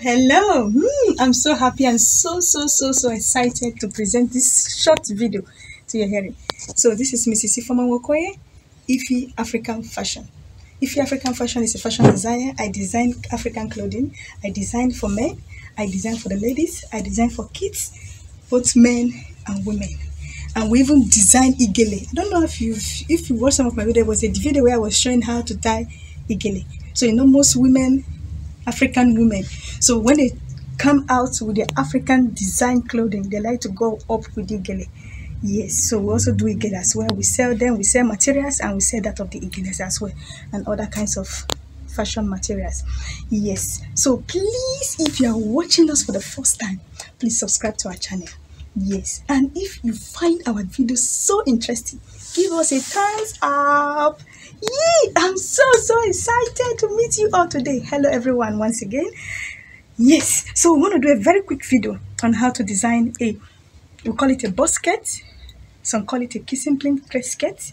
Hello, Hmm, I'm so happy and so so so so excited to present this short video to your hearing. So this is Mrs. Ifeoma Nwokoye, Ify African Fashion. Ify African Fashion is a fashion designer. I design African clothing. I design for men. I design for the ladies. I design for kids, both men and women. And we even design igele. I don't know if you if you watched some of my video. There was a video where I was showing how to tie igele. So you know most women African women. So when they come out with the African design clothing, they like to go up with igele. Yes, so we also do igele as well. We sell them, we sell materials, and we sell that of the igeles as well, and other kinds of fashion materials. Yes, so please, if you are watching us for the first time, please subscribe to our channel. Yes, and if you find our videos so interesting, give us a thumbs up. Yay! I'm so so excited to meet you all today. Hello everyone once again. Yes, so we want to do a very quick video on how to design a we call it a boss skirt. Some call it a kissing pleat skirt.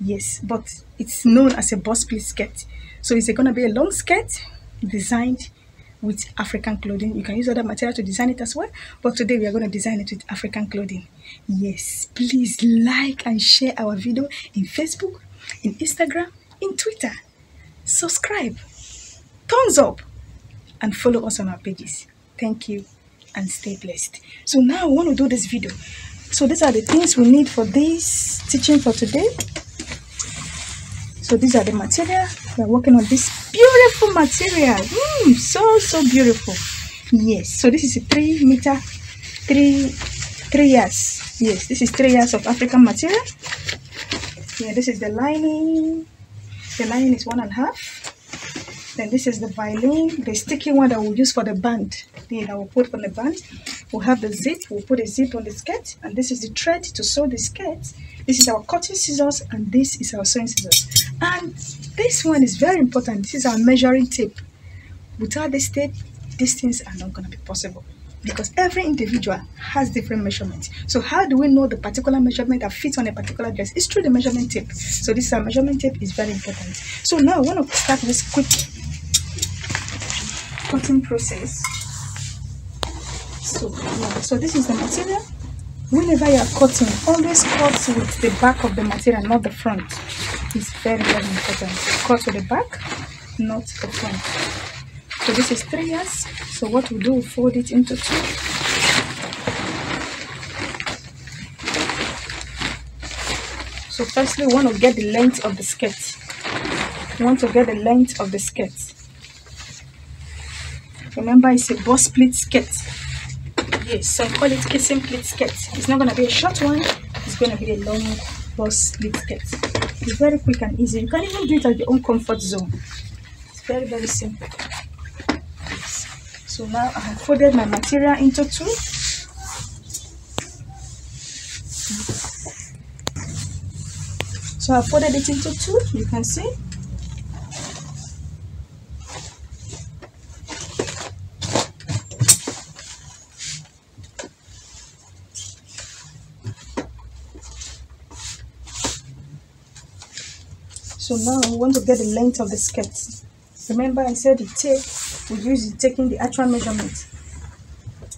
Yes, but it's known as a pleat skirt. So it's going to be a long skirt designed with African clothing. You can use other material to design it as well, but today we are going to design it with African clothing. Yes, please like and share our video in Facebook, in Instagram, in Twitter. Subscribe, thumbs up, and follow us on our pages. Thank you and stay blessed. So now I want to do this video. So these are the things we need for this teaching for today. So these are the material. We are working on this beautiful material. Mm, so, so beautiful. Yes. So this is a three meter, three, three years. Yes, this is three years of African material. Yeah, this is the lining. The lining is one and a half. Then this is the Vilene, the sticky one that we'll use for the band. Yeah, that we'll put on the band. We'll have the zip, we'll put a zip on the skirt, and this is the thread to sew the skirt. This is our cutting scissors, and this is our sewing scissors. And this one is very important. This is our measuring tape. Without this tape, these things are not going to be possible because every individual has different measurements. So how do we know the particular measurement that fits on a particular dress? It's through the measurement tape. So this is our measurement tape is very important. So now I want to start this quick cutting process. So yeah, so this is the material. Whenever you are cutting, always cut with the back of the material, not the front. It's very very important. Cut with the back, not the front. So this is three years. So what we do, fold it into two. So firstly, we want to get the length of the skirt. We want to get the length of the skirt. Remember, it's a box pleat skirt. Yes, so I call it kissing pleat skirt. It's not going to be a short one. It's going to be a long box pleat skirt. It's very quick and easy. You can even do it at your own comfort zone. It's very, very simple so now I have folded my material into two so I folded it into two you can see So now we want to get the length of the skirt. Remember I said the tape we use it taking the actual measurement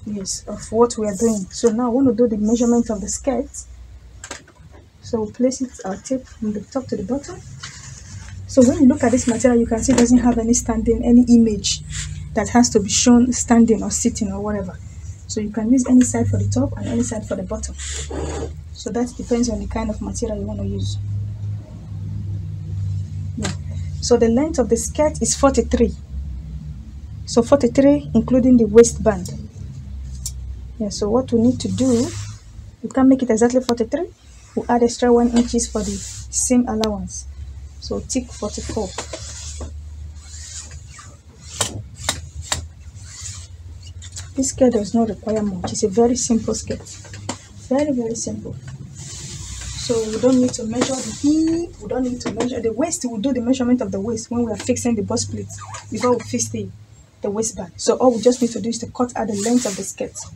yes of what we are doing. So now I want to do the measurement of the skirt. So we'll place it our tape from the top to the bottom. So when you look at this material you can see it doesn't have any standing any image that has to be shown standing or sitting or whatever. So you can use any side for the top and any side for the bottom. So that depends on the kind of material you want to use. Yeah. So the length of the skirt is 43 so 43 including the waistband. Yeah so what we need to do we can make it exactly 43 we'll add extra one inches for the seam allowance. So tick 44 this skirt does not require much. It's a very simple skirt. Very very simple. So we don't need to measure the hip. We don't need to measure the waist. We'll do the measurement of the waist when we are fixing the box pleat before we fix the the waistband. So all we just need to do is to cut out the length of the skirt. So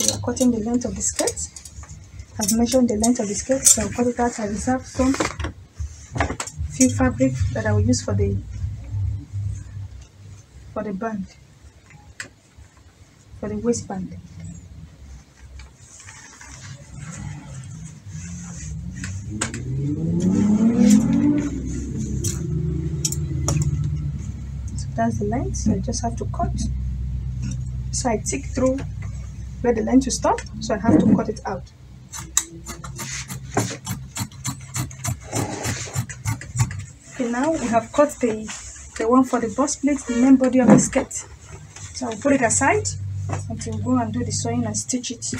we are cutting the length of the skirt. I've measured the length of the skirt, so I'll cut it out. I reserve some few fabric that I will use for the for the band, for the waistband. So that's the length, so I just have to cut. So I tick through where the length will stop, so I have to cut it out. Okay, now we have cut the the one for the box pleat, the main body of the skirt. So I'll put it aside until we go and do the sewing and stitch it.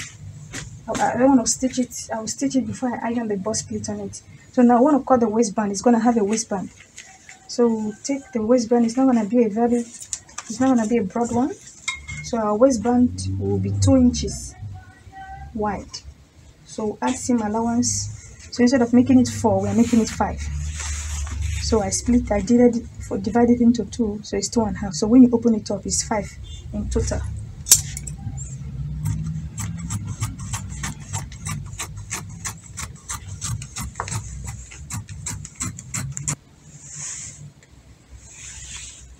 I, I don't want to stitch it, I will stitch it before I iron the box pleat on it. So now I want to cut the waistband, it's going to have a waistband. So take the waistband, it's not going to be a very, it's not going to be a broad one. So our waistband will be 2 inches wide. So add seam allowance. So instead of making it 4, we are making it 5 so I split I divided it for divided into two so it's two and a half so when you open it up it's five in total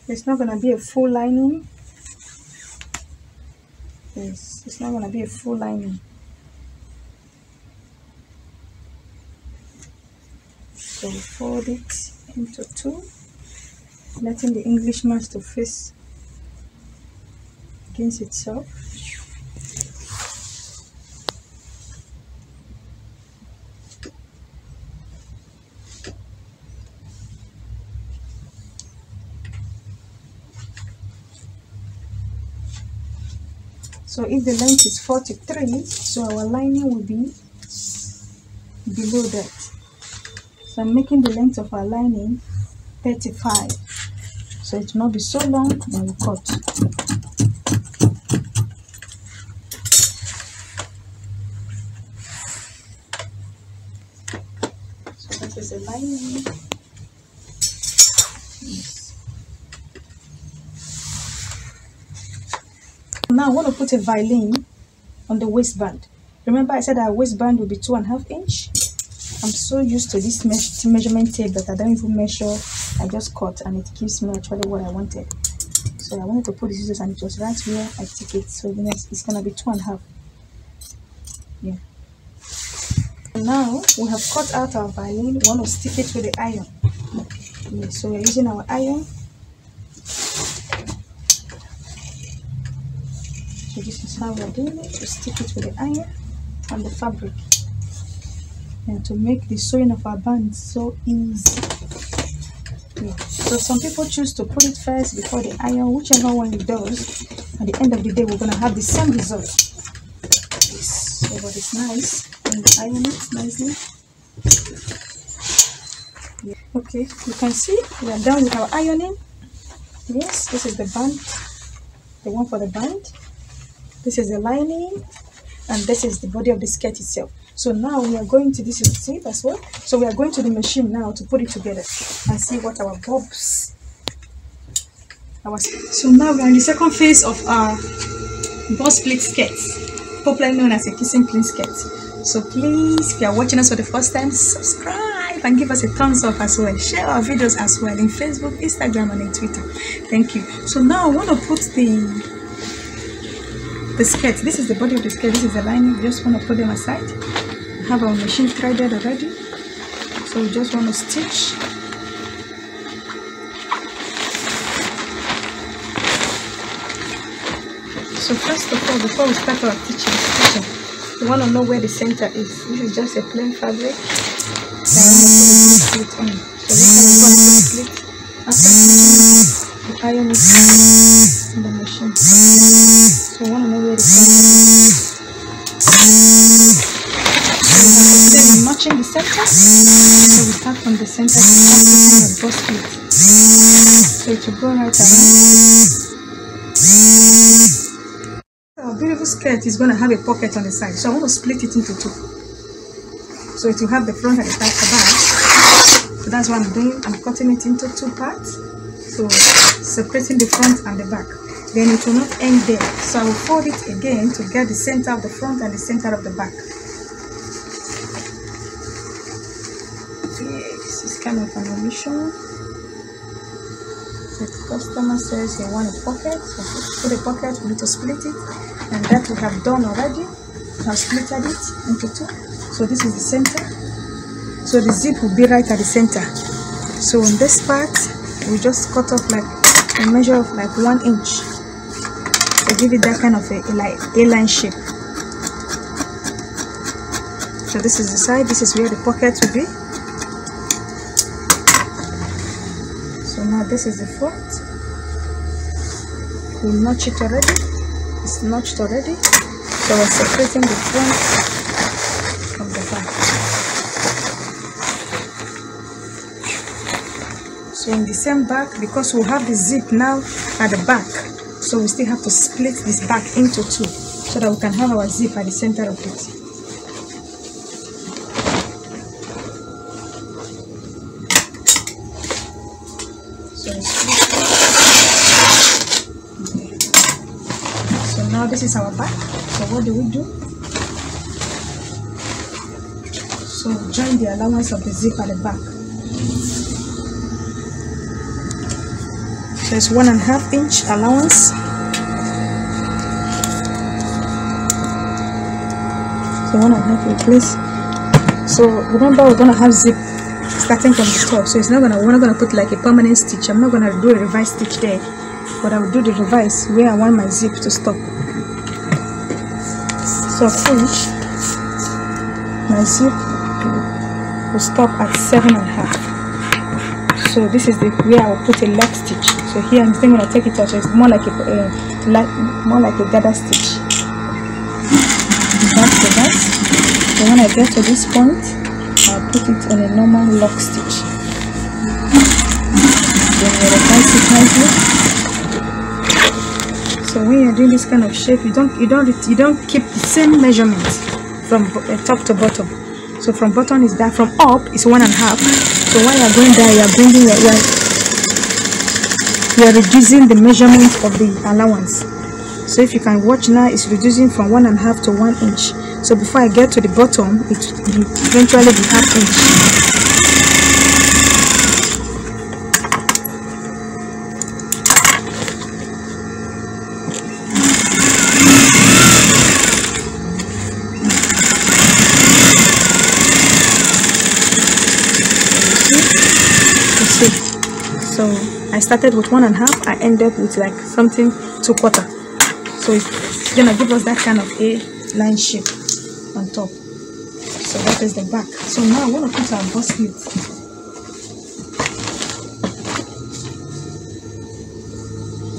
it's not gonna be a full lining. Yes it's not gonna be a full lining. So fold it into two letting the English mask to face against itself so if the length is 43 so our lining will be below that. So I'm making the length of our lining 35 so it will not be so long when we cut. So that is lining now I want to put a Vilene on the waistband remember I said our waistband will be two and a half inch I'm so used to this me measurement tape that I don't even measure. I just cut and it gives me actually what I wanted. So I wanted to put the scissors and it was right where I took it. So next it's gonna be two and a half. Yeah. Now we have cut out our Vilene. We want to stick it with the iron. Yeah, so we're using our iron. So this is how we're doing it. We stick it with the iron on the fabric. And to make the sewing of our band so easy. Yeah. so some people choose to put it first before the iron whichever one it does. At the end of the day we're gonna have the same result. So but it's nice and iron it nicely. Okay you can see we are done with our ironing. Yes this is the band the one for the band this is the lining and this is the body of the skirt itself. So now we are going to this is see as well. So we are going to the machine now to put it together and see what our bobs our so now we are in the second phase of our box pleat skirt popularly known as a kissing pleat skirt. So please if you are watching us for the first time subscribe and give us a thumbs up as well. Share our videos as well in facebook instagram and in twitter. Thank you. So now i want to put the the skirt. This is the body of the skirt. This is the lining. Just want to put them aside. Have our machine threaded already. So we just want to stitch. So first of all before we start our stitching, stitching we want to know where the center is. This is just a plain fabric. So I want to put the slit on. So this I'm going to after stitching the iron is So we start from the center to start putting the bust plate. So it will go right around. Our beautiful skirt is going to have a pocket on the side. So I want to split it into two. So it will have the front and the back. So that's what I'm doing. I'm cutting it into two parts. So separating the front and the back. Then it will not end there. So I will fold it again to get the center of the front and the center of the back. An. So customer says he want a pocket. So for the pocket we need to split it. And that we have done already. We have splitted it into two. So this is the center. So the zip will be right at the center. So on this part we just cut off like a measure of like one inch. To give it that kind of a, a like a-line shape. So this is the side. This is where the pocket will be so now this is the front we notch it already. It's notched already. So we're separating the front from the back so in the same back because we have the zip now at the back so we still have to split this back into two so that we can have our zip at the center of it our back so what do we do? So join the allowance of the zip at the back. It's one and a half inch allowance. So one and a half inch please. So remember we're gonna have zip starting from the top. So it's not gonna we're not gonna put like a permanent stitch. I'm not gonna do a reverse stitch there. But I will do the reverse where I want my zip to stop. So finish, my zip will stop at seven and a half. So this is the where I will put a lock stitch. So here I'm still gonna take it out. So it's more like a uh, more like a gather stitch. That's the. So when I get to this point, I'll put it on a normal lock stitch. Then it nicely so when you're doing this kind of shape you don't you don't you don't keep the same measurement from uh, top to bottom. So from bottom is that from up is one and a half. So when you're going there you're bringing your you're, you're reducing the measurement of the allowance. So if you can watch now it's reducing from one and a half to one inch. So before i get to the bottom it will eventually be half inch so I started with one and a half I ended up with like something two quarter. So it's gonna give us that kind of a line shape on top. So that is the back. So now I want to put our bust slit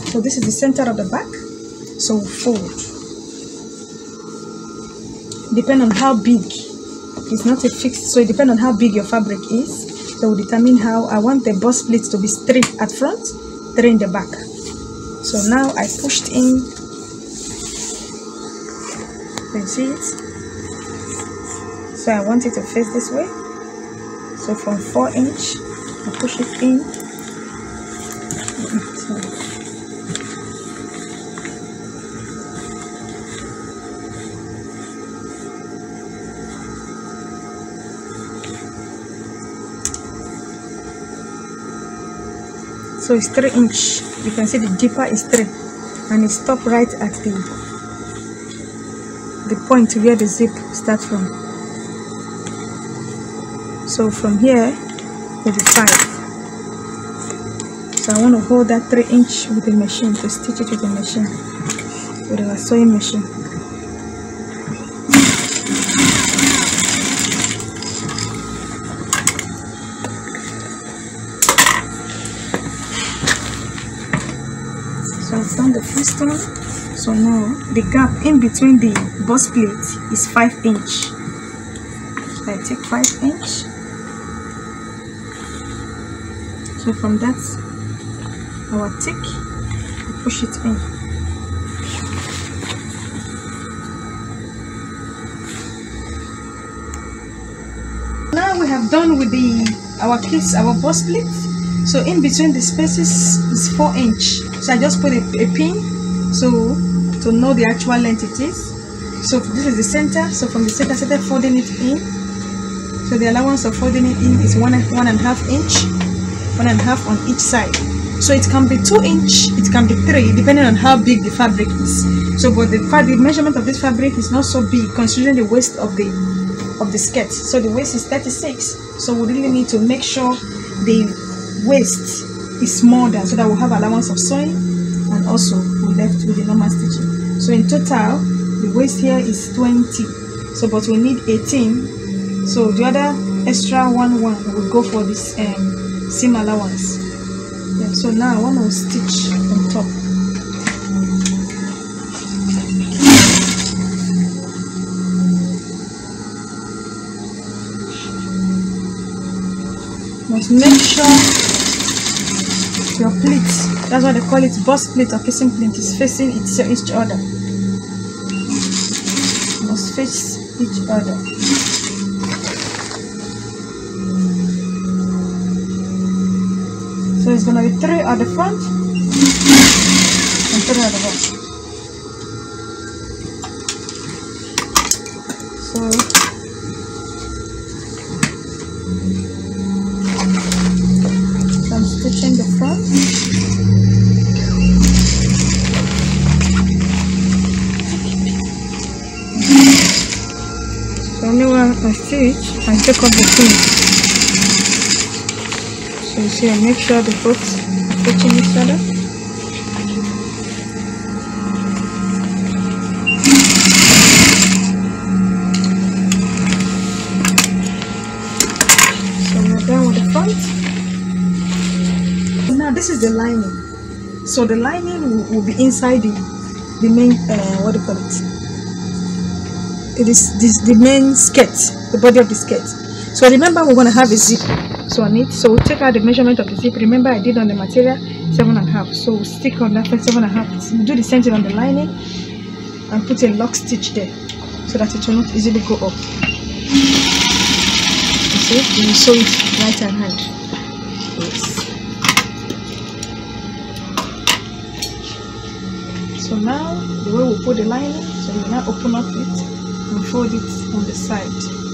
so this is the center of the back. So fold. Depend on how big. It's not a fixed so it depends on how big your fabric is that will determine how I want the box pleat to be straight at front, straight in the back. So now I pushed in, you see it. So I want it to face this way. So from 4 inch, I push it in. So it's 3 inch. You can see the deeper is 3 and it stop right at the the point where the zip starts from. So from here will be 5 so I want to hold that 3 inch with the machine to stitch it with the machine with our sewing machine So now the gap in between the box pleat is 5 inch. So I take 5 inch so from that our tick push it in. Now we have done with the our case our box pleat. So in between the spaces is 4 inch. So I just put a, a pin so to know the actual length it is so this is the center so from the center I folding it in so the allowance of folding it in is one one and a half inch one and a half on each side So it can be two inch, it can be three, depending on how big the fabric is. So, but the fabric measurement of this fabric is not so big considering the waist of the of the skirt. So the waist is 36. So we really need to make sure the waist is smaller so that we'll have allowance of sewing and also we left with the normal stitching. So in total, the waist here is 20. So but we need 18. So the other extra one one will go for this um, seam allowance. Yeah, so now I want to stitch on top. must make sure your pleat that's why they call it. Box pleat or kissing pleat is facing each, each other. Must face each other. So it's gonna be three at the front and three at the back I take off the seam. So you see, I make sure the are touching each other. So we're done with the front. Now this is the lining. So the lining will, will be inside the the main uh, what do you call it? It is this the main skirt, the body of the skirt. So remember we're gonna have a zip. So on it, so we'll take out the measurement of the zip. Remember I did on the material seven and a half. So we'll stick on that for seven and a half. We'll do the same thing on the lining and put a lock stitch there so that it will not easily go up. You see, sew it right hand hand. Yes. So now the way we put the lining, so we now open up it and fold it on the side.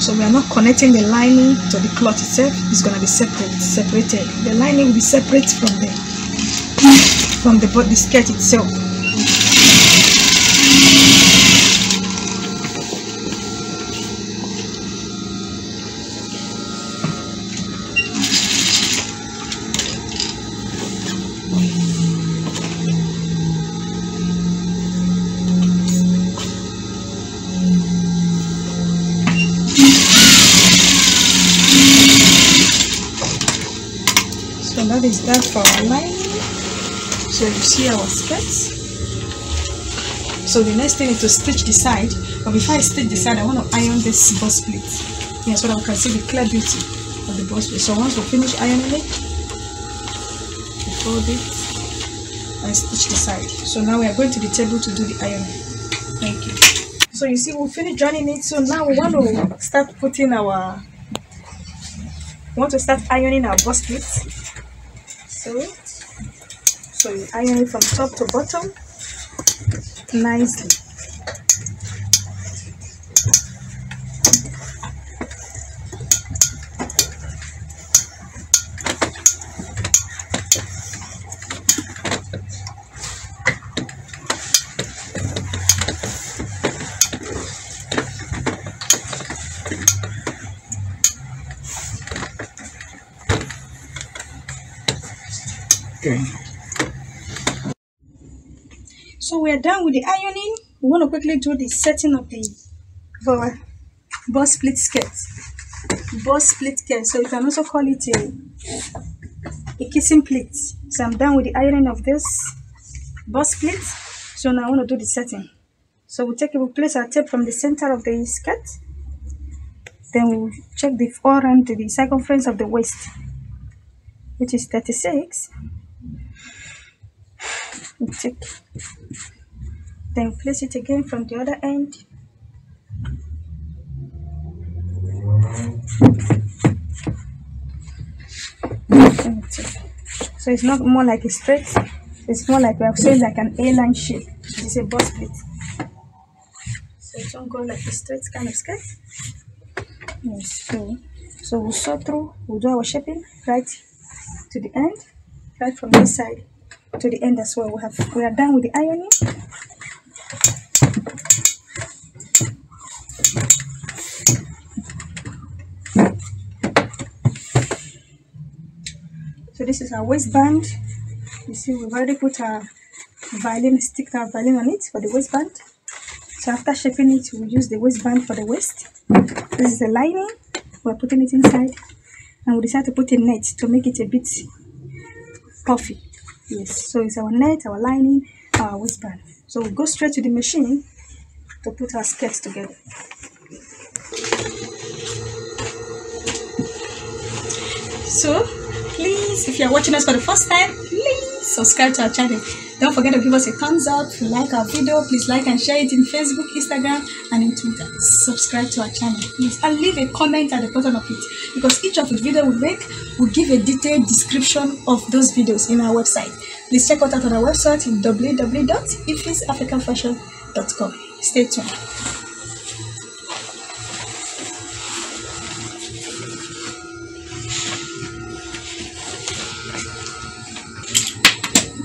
So we are not connecting the lining to the cloth itself, it's gonna be separate, separated. The lining will be separate from the from the body skirt itself. Is for our lining. So you see our skirts. So the next thing is to stitch the side. But before I stitch the side, I want to iron this box pleat. Yeah, so that we can see the clear beauty of the bust. So once we finish ironing it, we fold it and stitch the side. So now we are going to the table to do the ironing. Thank you. So you see, we finished joining it. So now we want to start putting our we want to start ironing our box pleat. So, so you iron it from top to bottom nicely. Are done with the ironing. We want to quickly do the setting of the box pleat skirt. Box pleat skirt. So you can also call it a a kissing pleat. So I'm done with the ironing of this box pleat. So now I want to do the setting. So we'll take it, we'll place our tape from the center of the skirt. Then we'll check the around to the circumference of the waist, which is 36. We'll check then place it again from the other end so it's not more like a straight it's more like we are saying like an a-line shape it's a box pleat so it don't go like a straight kind of skirt yes so So we'll sew through, we'll do our shaping right to the end, right from this side to the end as well. We have we are done with the ironing. This is our waistband. You see we've already put our Vilene, stick our Vilene on it for the waistband. So after shaping it, we'll use the waistband for the waist. This is the lining. We're putting it inside. And we decide to put a net to make it a bit puffy. Yes, so it's our net, our lining, our waistband. So we'll go straight to the machine to put our skirts together. So if you're watching us for the first time, please subscribe to our channel. Don't forget to give us a thumbs up. If you like our video, please like and share it in Facebook, Instagram, and in Twitter. Subscribe to our channel, please, and leave a comment at the bottom of it because each of the video we make will give a detailed description of those videos in our website. Please check out our website www.ifisafricanfashion.com. Stay tuned.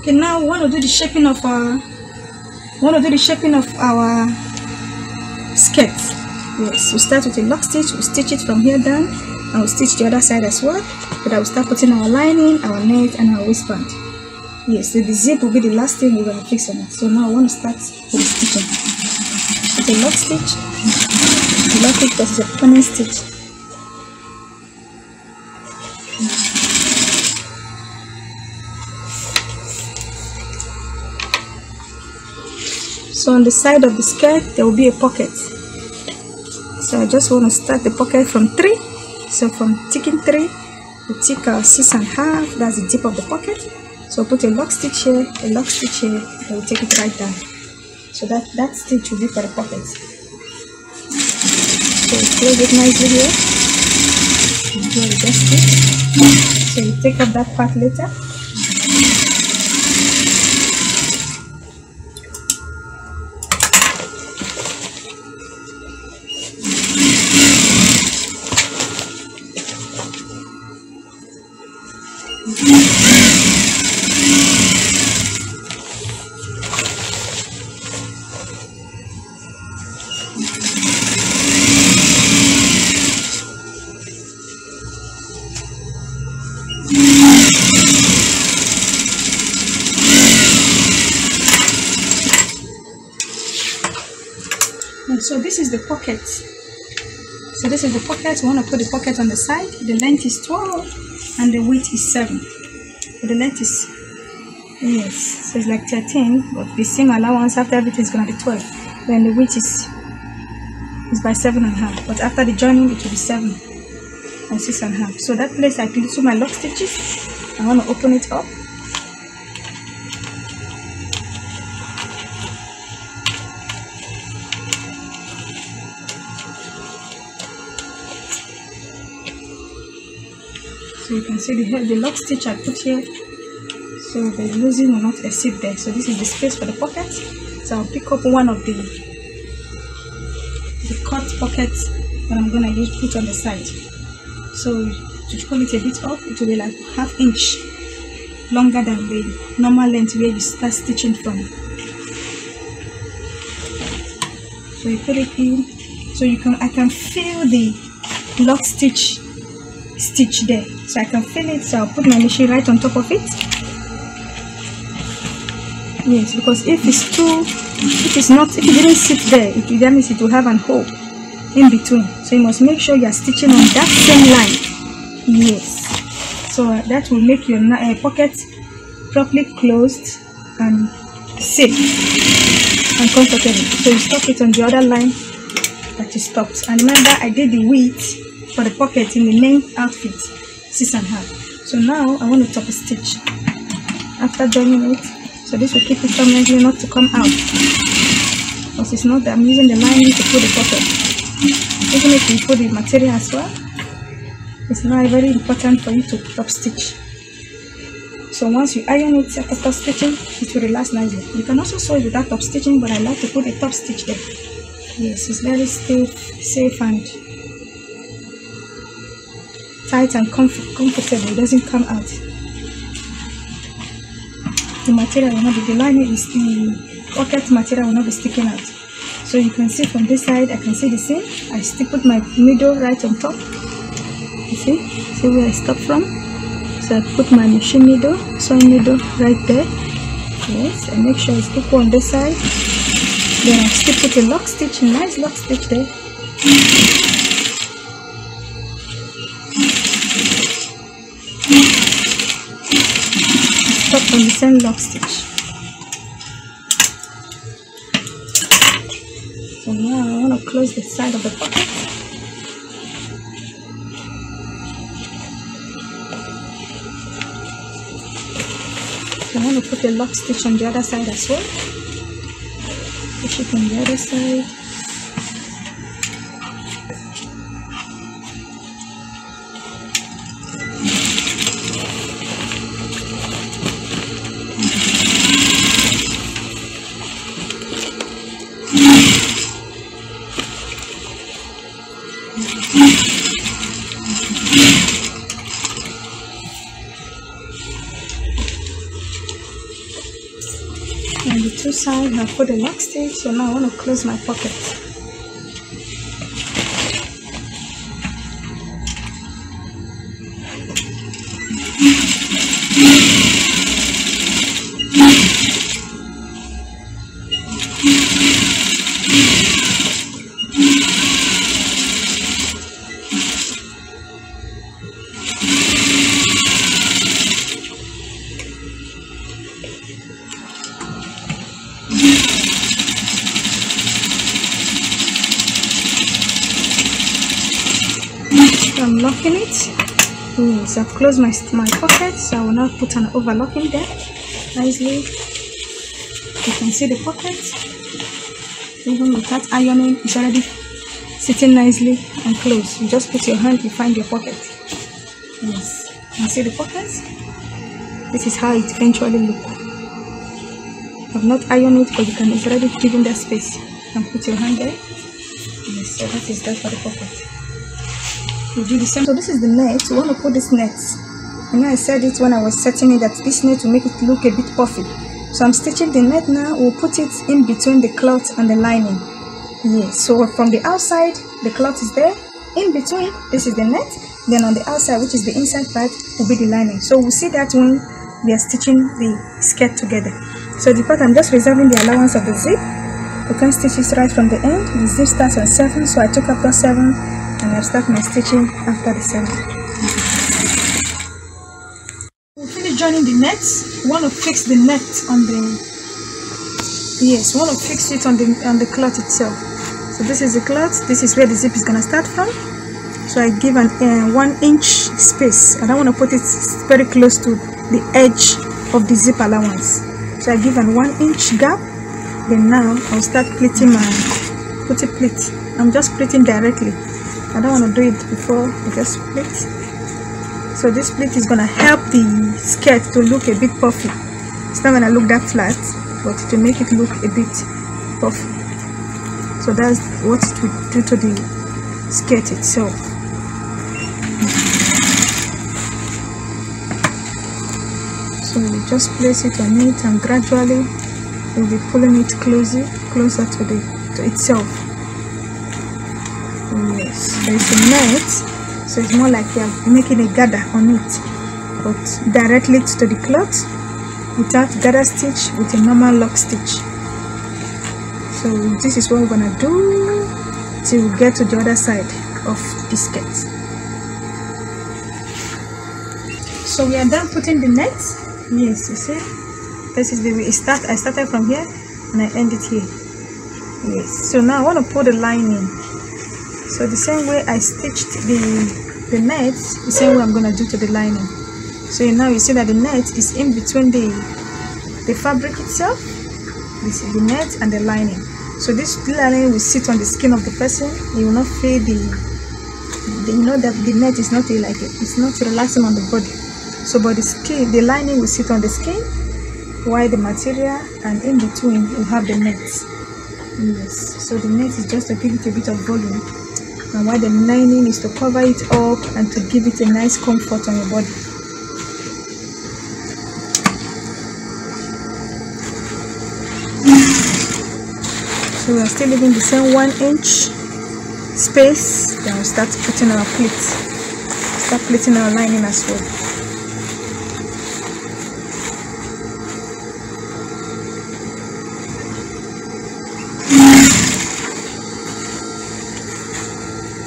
Okay, now we want to do the shaping of our we want to do the shaping of our skirt. Yes, we start with a lock stitch, we stitch it from here down, and we stitch the other side as well. But I will start putting our lining, our net, and our waistband. Yes, so the zip will be the last thing we're gonna fix on it. So now I want to start with the stitching. With a lock stitch, lock stitch that is a permanent stitch. So on the side of the skirt, there will be a pocket. So I just want to start the pocket from three. So from ticking three, we tick our six and a half. That's the tip of the pocket. So put a lock stitch here, a lock stitch here, and we take it right down. So that that stitch will be for the pocket. So close it nicely here. Do a just stitch. So you take up that part later. Is the pocket. We want to put the pocket on the side. The length is 12 and the width is 7. But the length is, yes, so it's like 13. But the seam allowance after everything is going to be 12. Then the width is, is by 7 and a half. But after the joining, it will be 7 and 6 and a half. So that place I do my lock stitches. I want to open it up. You can see the the lock stitch I put here. So the losing will not exceed there. So this is the space for the pocket. So I'll pick up one of the the cut pockets that I'm gonna use put on the side. So to pull it a bit up it will be like half inch longer than the normal length where you start stitching from. So you put it in. So you can I can feel the lock stitch stitch there. So I can feel it so I'll put my machine right on top of it. Yes because if it's too if it's not if it didn't sit there it that means it will have an hole in between. So you must make sure you are stitching on that same line. Yes. So that will make your uh, pocket properly closed and safe and comfortable. So you stop it on the other line that you stopped. And remember I did the width for the pocket in the main outfit six and a half. So now I want to top stitch. After joining it so this will keep it permanently not to come out. Because it's not that I'm using the lining to put the pocket. Even if you put the material as well it's now very important for you to top stitch. So once you iron it after top stitching it will relax nicely. You can also sew it without top stitching but I like to put a top stitch there. Yes it's very safe safe and tight and comfort, comfortable. It doesn't come out. The material will not be, the lining is the pocket material will not be sticking out. So you can see from this side, I can see the seam. I still put my needle right on top. You see, see where I stop from. So I put my machine needle, sewing needle right there. Yes, and make sure it's equal on this side. Then I still put a lock stitch, a nice lock stitch there. The same lock stitch. So now I want to close the side of the pocket. I want to put a lock stitch on the other side as well. Push it on the other side. On the two sides I put the next stitch so now I want to close my pocket closed my my pocket so I will now put an overlock in there. Nicely. You can see the pocket. Even without ironing it's already sitting nicely and closed you just put your hand you find your pocket. Yes. You can see the pocket? This is how it eventually look. I've not ironed it but you can it's already given that space. You can put your hand there. Yes so that is that for the pocket we do the same. So this is the net we want to put this net. And I said it when I was setting it that this net will make it look a bit puffy. So I'm stitching the net now we'll put it in between the cloth and the lining. Yes so from the outside the cloth is there. In between this is the net. Then on the outside which is the inside part will be the lining. So we'll see that when we are stitching the skirt together. So the part I'm just reserving the allowance of the zip. We can stitch it right from the end. The zip starts on 7 so I took up after 7 and I start my stitching after the 7 we finish joining the nets we want to fix the net on the yes we want to fix it on the on the cloth itself. So this is the cloth. This is where the zip is gonna start from. So I give an uh, one inch space. And I don't want to put it very close to the edge of the zip allowance. So I give an one inch gap. Then now I'll start pleating my put a pleat I'm just pleating directly I don't want to do it before I just pleat so this split is gonna help the skirt to look a bit puffy. It's not gonna look that flat but to make it look a bit puffy. So that's what it will do to the skirt itself. So we just place it on it and gradually we'll be pulling it closer closer to the to itself yes there's a net so it's more like you're making a gather on it. But directly to the cloth without gather stitch with a normal lock stitch. So this is what we're gonna do till we get to the other side of the skirt so we are done putting the net. Yes you see? This is the way it start i started from here and i end it here. Yes so now i want to put the lining so the same way i stitched the the net the same way i'm to do to the lining. So now you see that the net is in between the the fabric itself this is the net and the lining. So this lining will sit on the skin of the person it will not feel the, the you know that the net is not like a, it's not relaxing on the body. So but the skin the lining will sit on the skin while the material and in between will have the net. Yes so the net is just to give it a bit of volume and why the lining is to cover it up and to give it a nice comfort on your body. So we are still leaving the same one inch space then we'll start putting our pleats start pleating our lining as well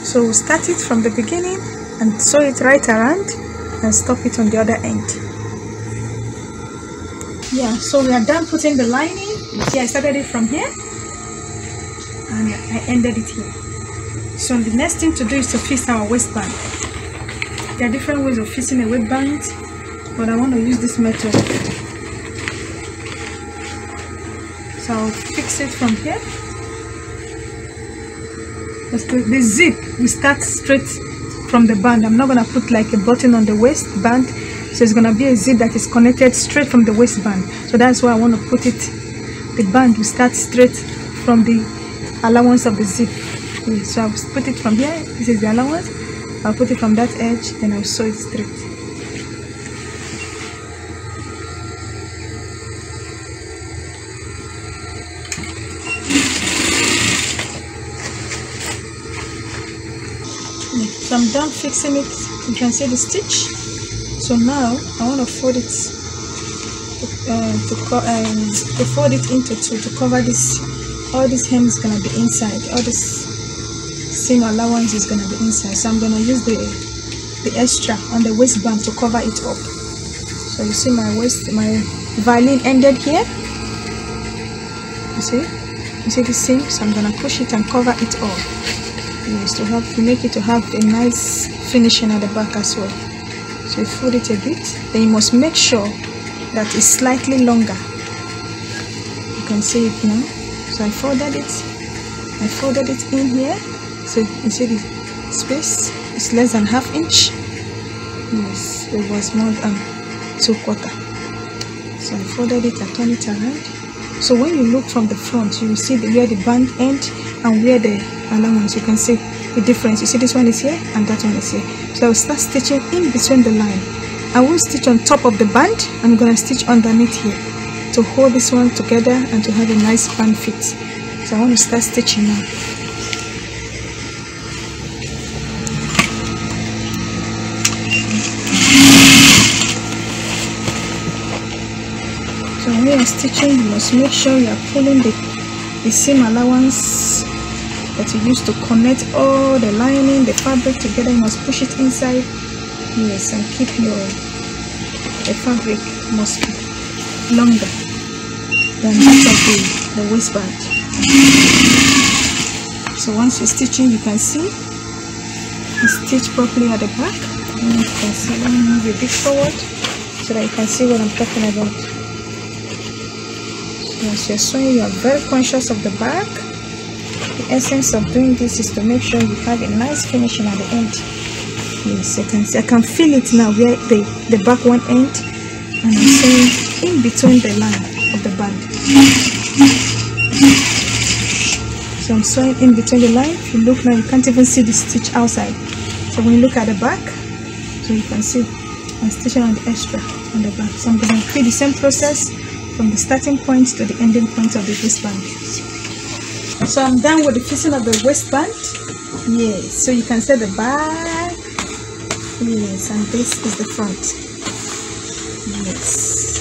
so we'll start it from the beginning and sew it right around and stop it on the other end. Yeah so we are done putting the lining. See I started it from here and I ended it here. So the next thing to do is to fix our waistband. There are different ways of fixing a waistband but I want to use this method. So I'll fix it from here the, zip we start straight from the band. I'm not going to put like a button on the waistband so it's going to be a zip that is connected straight from the waistband so that's why i want to put it the band will start straight from the allowance of the zip. So i'll put it from here. This is the allowance. I'll put it from that edge then i'll sew it straight so I'm done fixing it. You can see the stitch. So now I want to fold it to, uh, to, um, to fold it into two to cover this. All this hem is gonna be inside. All this seam allowance is gonna be inside. So I'm gonna use the the extra on the waistband to cover it up. So you see my waist my Vilene ended here. You see? You see the seam? So I'm gonna push it and cover it up to help to make it to have a nice finishing at the back as well. So you fold it a bit. Then you must make sure that it's slightly longer. You can see it now. So I folded it. I folded it in here. So you see the space? Is less than half inch. Yes it was more than two quarter. So I folded it I turned it around. So when you look from the front you will see the, where the band end and where the allowance you can see the difference. You see this one is here and that one is here. So I'll start stitching in between the line. I will stitch on top of the band. I'm gonna stitch underneath here to hold this one together and to have a nice band fit. So I want to start stitching now. So when you're stitching you must make sure you are pulling the, the seam allowance that you use to connect all the lining the fabric together you must push it inside. Yes and keep your the fabric must be longer than that of the, the waistband. So once you're stitching you can see you stitch properly at the back. And you can see let me move a bit forward so that you can see what I'm talking about. Once you're sewing you are very conscious of the back essence of doing this is to make sure you have a nice finishing at the end. Yes I can see I can feel it now where the the back one end and I'm saying in between the line of the band so I'm sewing in between the line. If you look now you can't even see the stitch outside. So when you look at the back so you can see I'm stitching on the extra on the back. So I'm going to repeat the same process from the starting point to the ending point of the waistband so I'm done with the fixing of the waistband. Yes so you can see the back. Yes and this is the front. Yes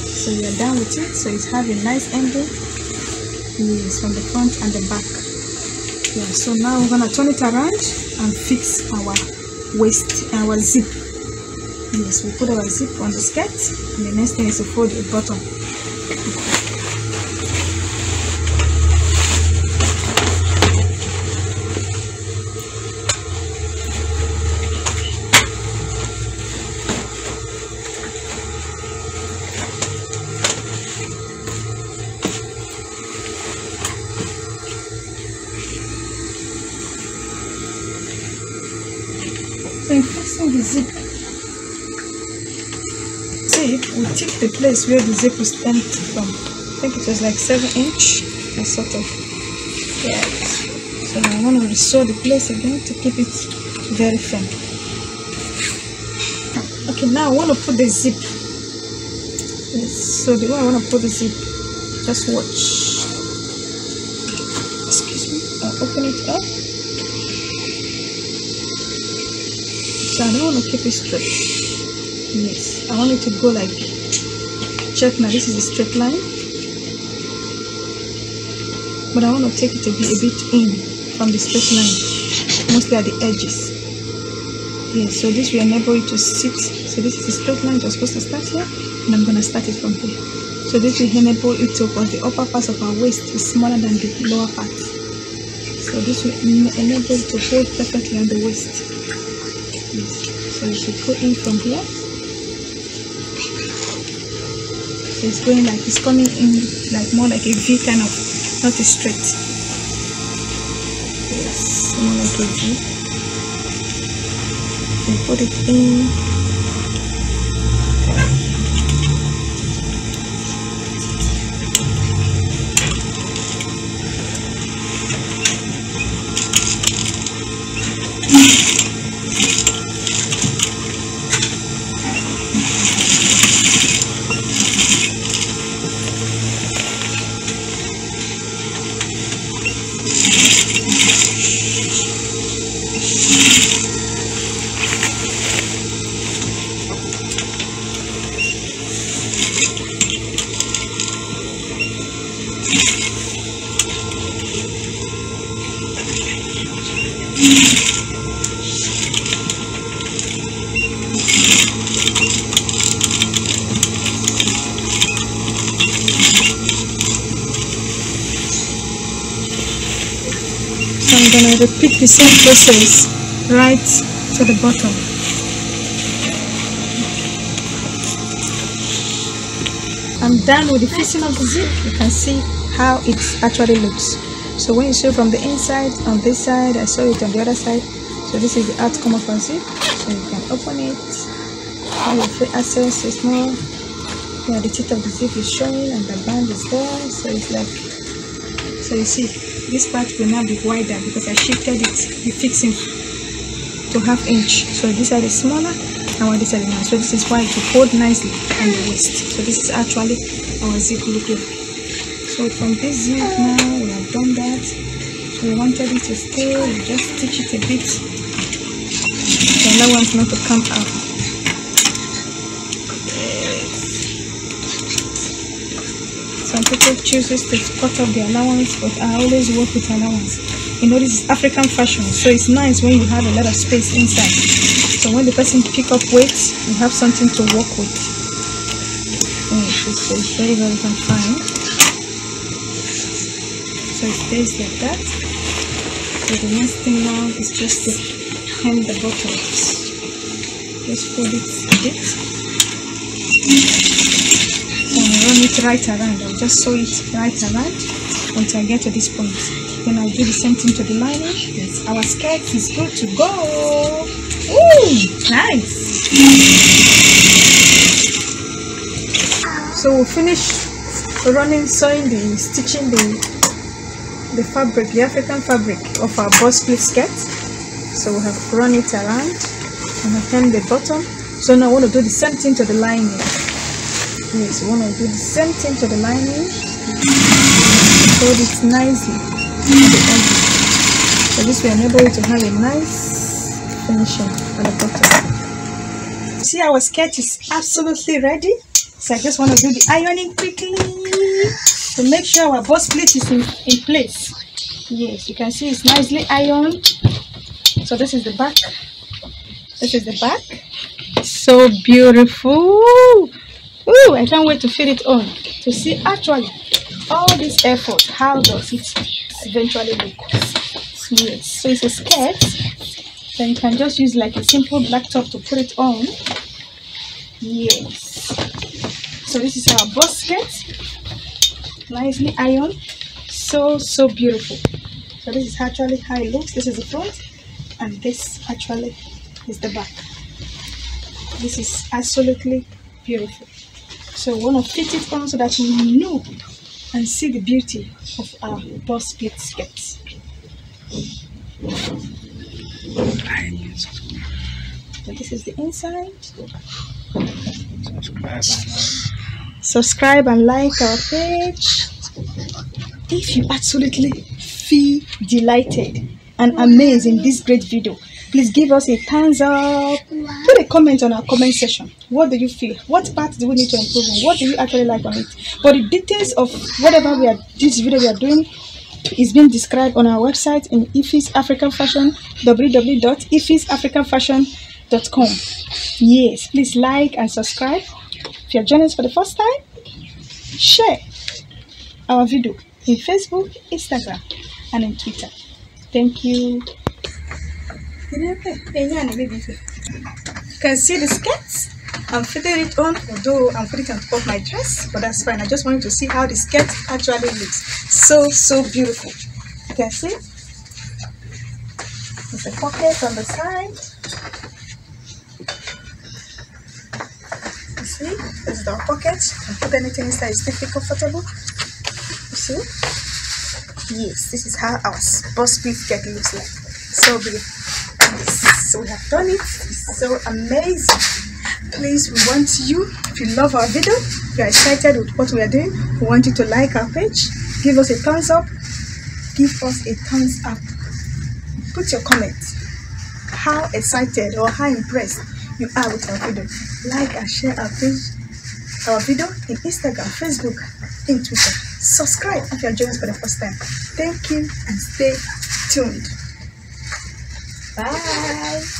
so you're done with it. So it has a nice ending yes from the front and the back. Yeah so now we're gonna turn it around and fix our waist our zip. Yes we put our zip on the skirt. And the next thing is to fold the bottom place where the zip was stemmed from. I think it was like 7 inch or sort of. Yeah. So So I want to restore the place again to keep it very firm. Okay, now I want to put the zip. Yes, so the way I want to put the zip, just watch. Excuse me. I'll open it up. So I don't want to keep it straight. Yes, I want it to go like, check now, this is a straight line. But I want to take it to be a bit in from the straight line, mostly at the edges. Yes, so this will enable it to sit. So this is the straight line you're supposed to start here, and I'm to start it from here. So this will enable it to, because the upper part of our waist is smaller than the lower part. So this will enable it to hold perfectly on the waist. Yes. So you should go in from here. It's going like it's coming in like more like a V kind of, not a straight. Yes, more like a V. So put it in. Repeat the same process right to the bottom. I'm done with the fixing of the zip. You can see how it actually looks. So when you sew from the inside on this side I sew it on the other side. So this is the outcome of our zip. So you can open it. Have a free access it's more yeah the teeth of the zip is showing and the band is there. So it's like so you see this part will now be wider because I shifted it the fixing to half inch. So this side is smaller and one this side is now so this is why it will hold nicely on the waist so this is actually our zip look so from this zip now we have done that. So we wanted it to stay we just stitch it a bit. The other one's not to come out People chooses to cut off the allowance, but I always work with allowance. You know, this is African fashion, so it's nice when you have a lot of space inside. So when the person pick up weight, you have something to work with. Oh, so it's very, very fine. So it stays like that. So the next thing now is just to hem the bottoms. Just fold it a bit run it right around. I'll just sew it right around until I get to this point. Then I'll do the same thing to the lining. Yes our skirt is good to go. Ooh, nice. So we'll finish running sewing the stitching the the fabric the African fabric of our box pleat skirt. So we have run it around and I've hem the bottom. So now I want to do the same thing to the lining yes you want to do the same thing to the lining fold it nicely so this will enable you to have a nice finishing at the bottom. See our skirt is absolutely ready. So i just want to do the ironing quickly to make sure our box pleat is in, in place. Yes you can see it's nicely ironed. So this is the back. This is the back. So beautiful Ooh, I can't wait to fit it on to see actually all this effort. How does it eventually look? Yes, so it's a skirt. Then you can just use like a simple black top to put it on. Yes. So this is our skirt. Nicely ironed. So, so beautiful. So this is actually how it looks. This is the front. And this actually is the back. This is absolutely beautiful. So we want to fit it on so that you know and see the beauty of our box pleat skirt. So this is the inside. subscribe. Subscribe and like our page. If you absolutely feel delighted and amazed in this great video, please give us a thumbs up. Put a comment on our comment section. What do you feel? What part do we need to improve on? What do you actually like on it? But the details of whatever we are this video we are doing is being described on our website in Ify's African Fashion www.ifisafricanfashion.com. Yes, please like and subscribe. If you're joining us for the first time, share our video in Facebook, Instagram, and in Twitter. Thank you. Can see the skirts. I'm fitting it on, although I'm putting it of my dress, but that's fine. I just wanted to see how the skirt actually looks. So, so beautiful. You can see. There's a pocket on the side. You see, this is our pocket. You can put anything inside, it's still comfortable. You see? Yes, this is how our box pleat skirt looks like. So beautiful. So we have done it. It's so amazing. Please, we want you, if you love our video, if you are excited with what we are doing, we want you to like our page, give us a thumbs up, give us a thumbs up. Put your comments. How excited or how impressed you are with our video. Like and share our page, our video in Instagram, Facebook, in Twitter. Subscribe if you are joining us for the first time. Thank you and stay tuned. Bye.